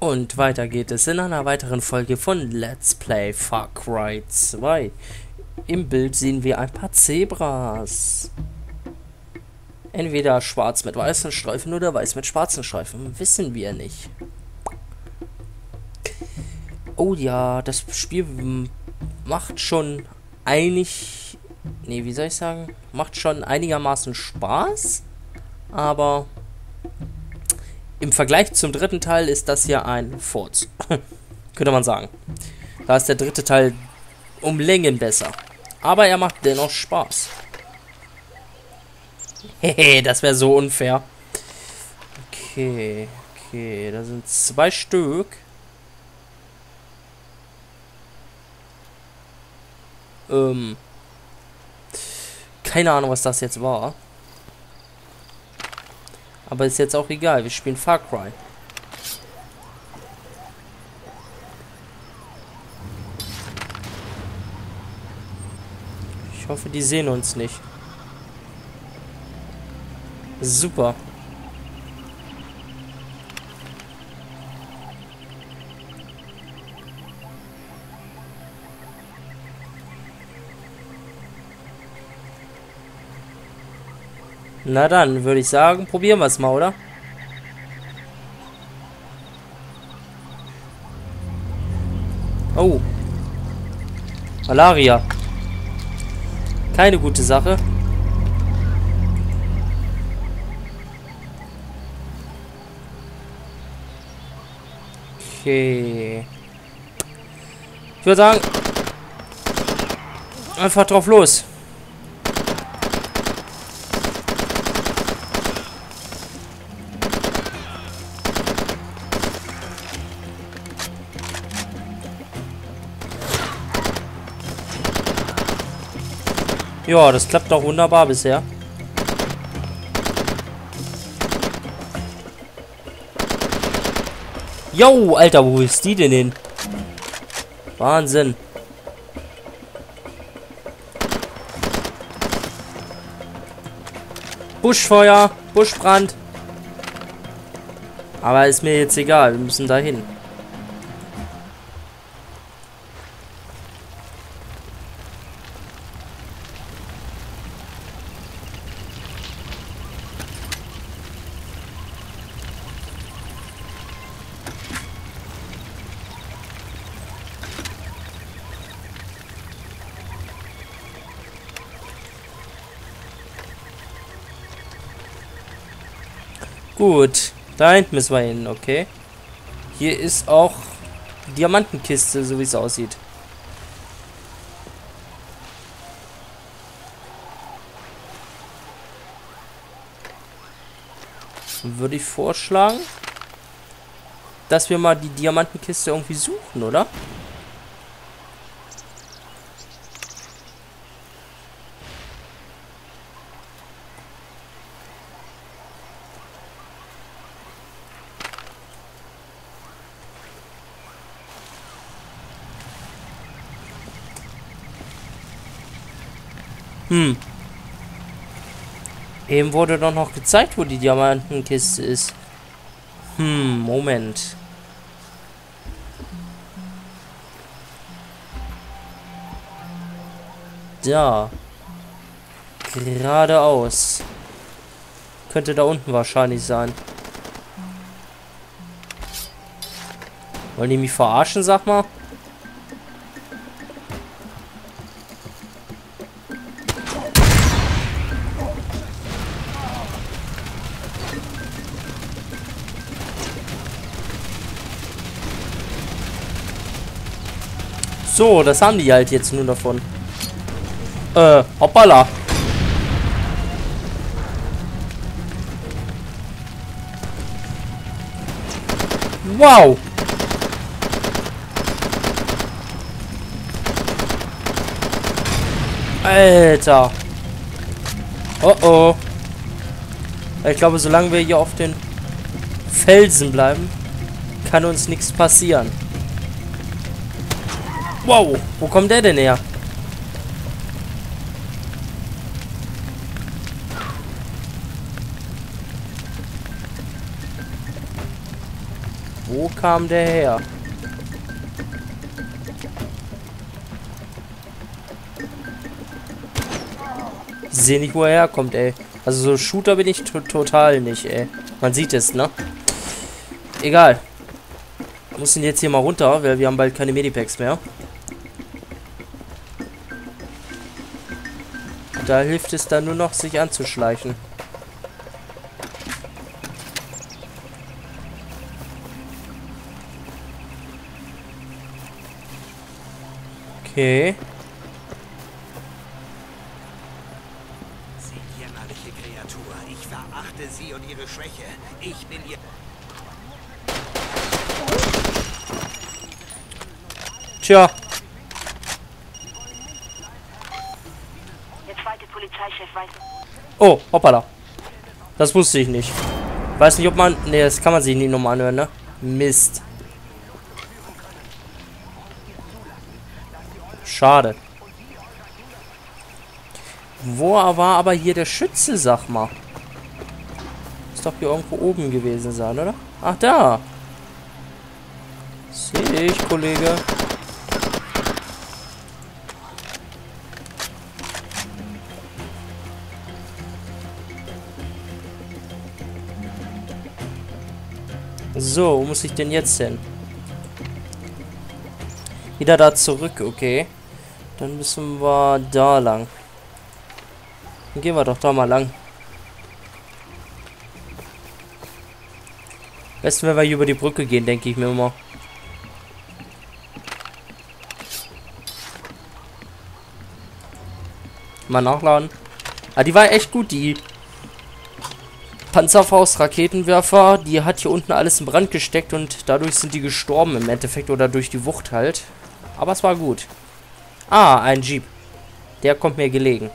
Und weiter geht es in einer weiteren Folge von Let's Play Far Cry 2. Im Bild sehen wir ein paar Zebras. Entweder schwarz mit weißen Streifen oder weiß mit schwarzen Streifen. Wissen wir nicht. Oh ja, das Spiel macht schon einig... Nee, wie soll ich sagen? Macht schon einigermaßen Spaß. Aber im Vergleich zum dritten Teil ist das hier ein Furz. Könnte man sagen. Da ist der dritte Teil um Längen besser. Aber er macht dennoch Spaß. Hehe, das wäre so unfair. Okay, okay, da sind zwei Stück. Ähm. Keine Ahnung, was das jetzt war. Aber ist jetzt auch egal, wir spielen Far Cry. Ich hoffe, die sehen uns nicht. Super. Na dann, würde ich sagen, probieren wir es mal, oder? Oh. Malaria. Keine gute Sache. Okay. Ich würde sagen, einfach drauf los. Ja, das klappt doch wunderbar bisher. Jo, Alter, wo ist die denn hin? Wahnsinn. Buschfeuer, Buschbrand. Aber ist mir jetzt egal, wir müssen dahin. Gut, da hinten müssen wir hin, okay. Hier ist auch Diamantenkiste, so wie es aussieht. Würde ich vorschlagen, dass wir mal die Diamantenkiste irgendwie suchen, oder? Hm. Eben wurde doch noch gezeigt, wo die Diamantenkiste ist. Hm, Moment. Da. Geradeaus. Könnte da unten wahrscheinlich sein. Wollen die mich verarschen, sag mal? So, das haben die halt jetzt nur davon. Äh, hoppala. Wow. Alter. Oh oh. Ich glaube, solange wir hier auf den Felsen bleiben, kann uns nichts passieren. Wow, wo kommt der denn her? Wo kam der her? Sehe nicht, wo er herkommt, ey. Also so Shooter bin ich total nicht, ey. Man sieht es, ne? Egal. Wir müssen jetzt hier mal runter, weil wir haben bald keine Medipacks mehr. Da hilft es dann nur noch, sich anzuschleichen. Okay. Sie jämmerliche Kreatur. Ich verachte Sie und Ihre Schwäche. Ich bin Ihr... Tja. Der zweite Polizeichef weiß. Oh, hoppala. Das wusste ich nicht. Weiß nicht, ob man... Ne, das kann man sich nicht nochmal anhören, ne? Mist. Schade. Wo war aber hier der Schütze, sag mal? Muss doch hier irgendwo oben gewesen sein, oder? Ach, da. Sehe ich, Kollege. So, wo muss ich denn jetzt hin? Wieder da zurück, okay. Dann müssen wir da lang. Dann gehen wir doch da mal lang. Besten, wenn wir hier über die Brücke gehen, denke ich mir immer. Mal nachladen. Ah, die war echt gut, die Panzerfaust Raketenwerfer. Die hat hier unten alles in Brand gesteckt und dadurch sind die gestorben im Endeffekt oder durch die Wucht halt. Aber es war gut. Ah, ein Jeep. Der kommt mir gelegen.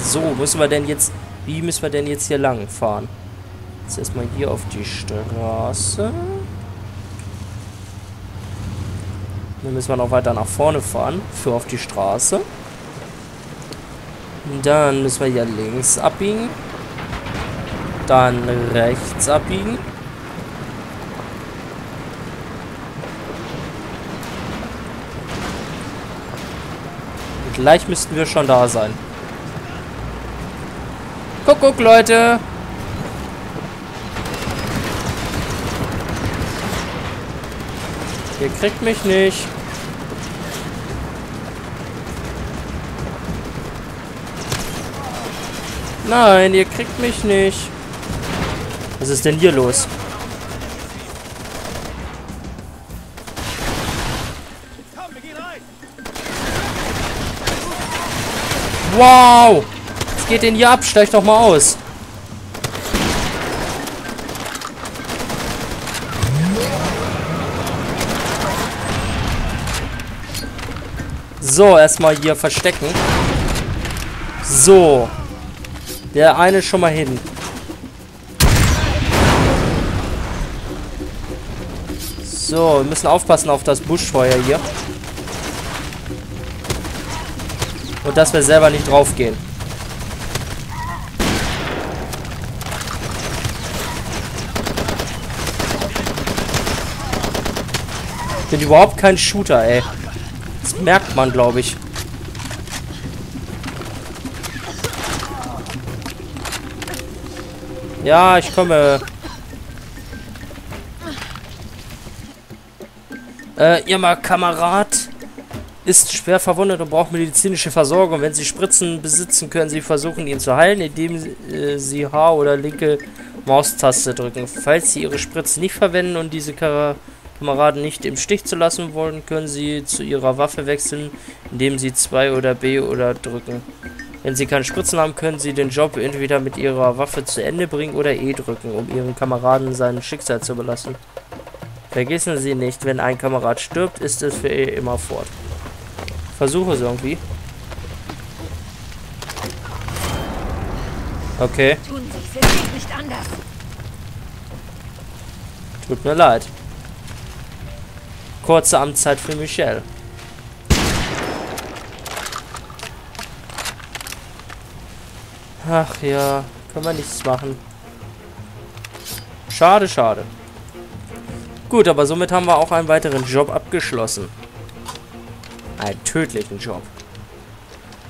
So, müssen wir denn jetzt... Wie müssen wir denn jetzt hier lang fahren? Jetzt erstmal hier auf die Straße. Dann müssen wir noch weiter nach vorne fahren. Für auf die Straße. Dann müssen wir hier links abbiegen. Dann rechts abbiegen. Gleich müssten wir schon da sein. Guck, Leute. Ihr kriegt mich nicht. Nein, ihr kriegt mich nicht. Was ist denn hier los? Wow! Was geht denn hier ab? Steig doch mal aus. So, erstmal hier verstecken. So. Der eine schon mal hin. So, wir müssen aufpassen auf das Buschfeuer hier. Und dass wir selber nicht draufgehen. Ich bin überhaupt kein Shooter, ey. Das merkt man, glaube ich. Ja, ich komme. Äh, ihr mal Kamerad ist schwer verwundet und braucht medizinische Versorgung. Wenn Sie Spritzen besitzen, können Sie versuchen, ihn zu heilen, indem äh, Sie H oder linke Maustaste drücken. Falls Sie Ihre Spritzen nicht verwenden und diese Kameraden nicht im Stich zu lassen wollen, können Sie zu Ihrer Waffe wechseln, indem Sie 2 oder B oder drücken. Wenn Sie keine Spritzen haben, können Sie den Job entweder mit Ihrer Waffe zu Ende bringen oder E drücken, um Ihren Kameraden sein Schicksal zu belassen. Vergessen Sie nicht, wenn ein Kamerad stirbt, ist es für immer fort. Versuche es irgendwie. Okay. Tun sich wirklich nicht anders. Tut mir leid. Kurze Amtszeit für Michelle. Ach ja, können wir nichts machen. Schade, schade. Gut, aber somit haben wir auch einen weiteren Job abgeschlossen. Einen tödlichen Job.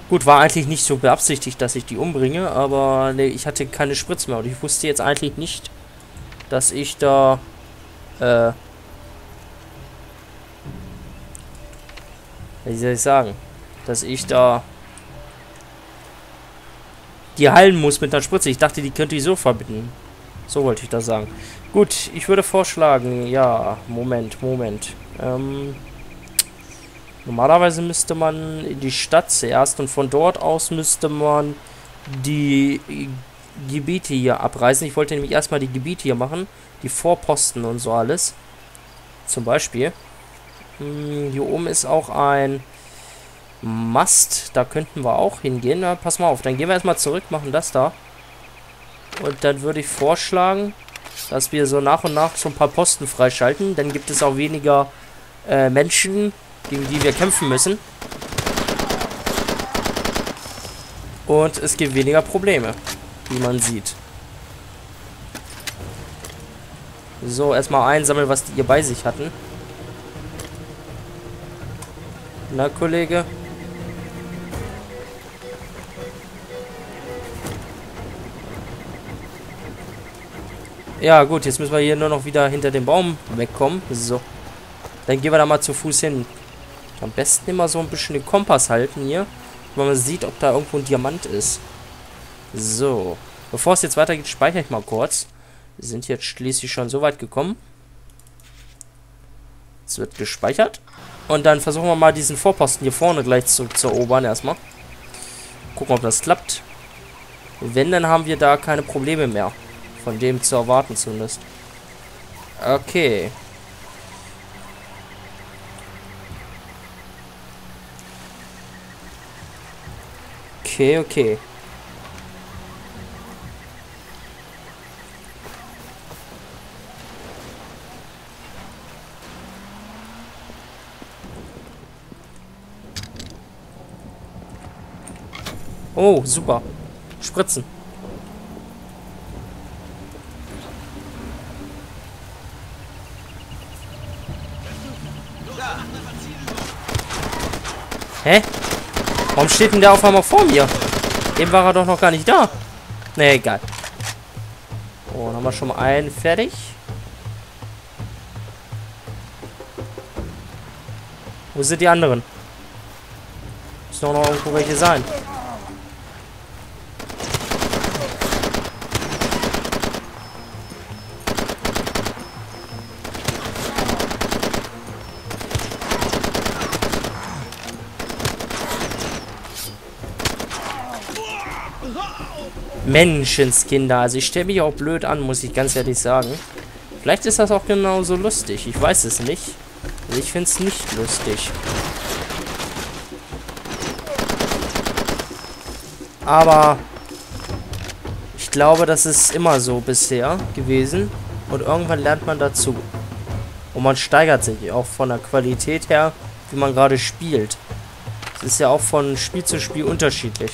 Gut, war eigentlich nicht so beabsichtigt, dass ich die umbringe, aber nee, ich hatte keine Spritz mehr und ich wusste jetzt eigentlich nicht, dass ich da äh, wie soll ich sagen, dass ich da die heilen muss mit einer Spritze. Ich dachte, die könnte ich so verbinden. So wollte ich das sagen. Gut, ich würde vorschlagen, ja, Moment, Moment. Ähm, normalerweise müsste man in die Stadt zuerst und von dort aus müsste man die Gebiete hier abreißen. Ich wollte nämlich erstmal die Gebiete hier machen, die Vorposten und so alles. Zum Beispiel. Hm, hier oben ist auch ein Mast. Da könnten wir auch hingehen. Na, pass mal auf, dann gehen wir erstmal zurück, machen das da. Und dann würde ich vorschlagen, dass wir so nach und nach so ein paar Posten freischalten. Dann gibt es auch weniger äh, Menschen, gegen die wir kämpfen müssen. Und es gibt weniger Probleme, wie man sieht. So, erstmal einsammeln, was die hier bei sich hatten. Na, Kollege? Ja, gut, jetzt müssen wir hier nur noch wieder hinter dem Baum wegkommen. So. Dann gehen wir da mal zu Fuß hin. Am besten immer so ein bisschen den Kompass halten hier. Weil man sieht, ob da irgendwo ein Diamant ist. So. Bevor es jetzt weitergeht, speichere ich mal kurz. Wir sind jetzt schließlich schon so weit gekommen. Es wird gespeichert. Und dann versuchen wir mal diesen Vorposten hier vorne gleich zu, zu erobern erstmal. Gucken, ob das klappt. Wenn, dann haben wir da keine Probleme mehr von dem zu erwarten zumindest. Okay. Okay, okay. Oh, super. Spritzen. Hä? Warum steht denn der auf einmal vor mir? Eben war er doch noch gar nicht da. Ne, egal. Oh, dann haben wir schon mal einen fertig. Wo sind die anderen? Müssen auch noch irgendwo welche sein. Menschenskinder. Also ich stelle mich auch blöd an, muss ich ganz ehrlich sagen. Vielleicht ist das auch genauso lustig. Ich weiß es nicht. Also ich finde es nicht lustig. Aber ich glaube, das ist immer so bisher gewesen. Und irgendwann lernt man dazu. Und man steigert sich auch von der Qualität her, wie man gerade spielt. Es ist ja auch von Spiel zu Spiel unterschiedlich.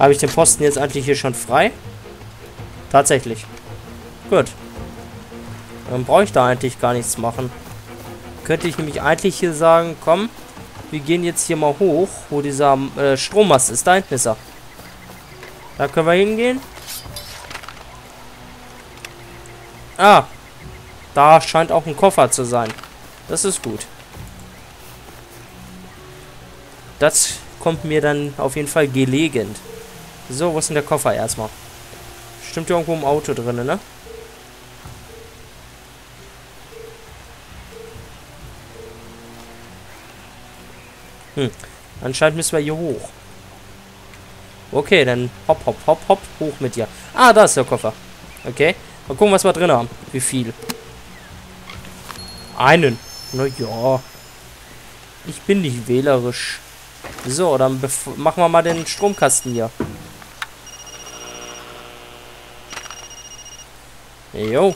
Habe ich den Posten jetzt eigentlich hier schon frei? Tatsächlich. Gut. Dann brauche ich da eigentlich gar nichts machen. Könnte ich nämlich eigentlich hier sagen, komm, wir gehen jetzt hier mal hoch, wo dieser äh, Strommast ist. Da hinten ist er. Da können wir hingehen. Ah. Da scheint auch ein Koffer zu sein. Das ist gut. Das kommt mir dann auf jeden Fall gelegend. So, wo ist denn der Koffer erstmal? Stimmt hier irgendwo im Auto drin, ne? Hm. Anscheinend müssen wir hier hoch. Okay, dann hopp, hopp, hopp, hopp, hoch mit dir. Ah, da ist der Koffer. Okay. Mal gucken, was wir drin haben. Wie viel. Einen. Na ja. Ich bin nicht wählerisch. So, dann machen wir mal den Stromkasten hier. Jo.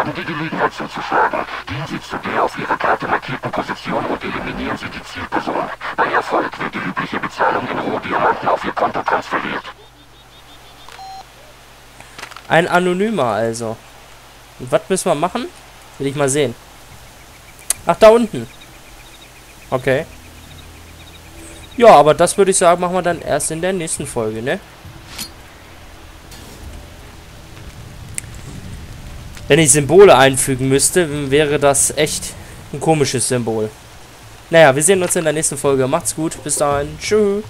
haben die Gelegenheit zuzuschlagen. Gehen Sie zu der auf Ihrer Karte markierten Position und eliminieren Sie die Zielperson. Bei Erfolg wird die übliche Bezahlung in Rohdiamanten auf Ihr Konto transferiert. Ein Anonymer also. Und was müssen wir machen? Will ich mal sehen. Ach, da unten. Okay. Ja, aber das würde ich sagen, machen wir dann erst in der nächsten Folge, ne? Wenn ich Symbole einfügen müsste, wäre das echt ein komisches Symbol. Naja, wir sehen uns in der nächsten Folge. Macht's gut. Bis dahin. Tschüss.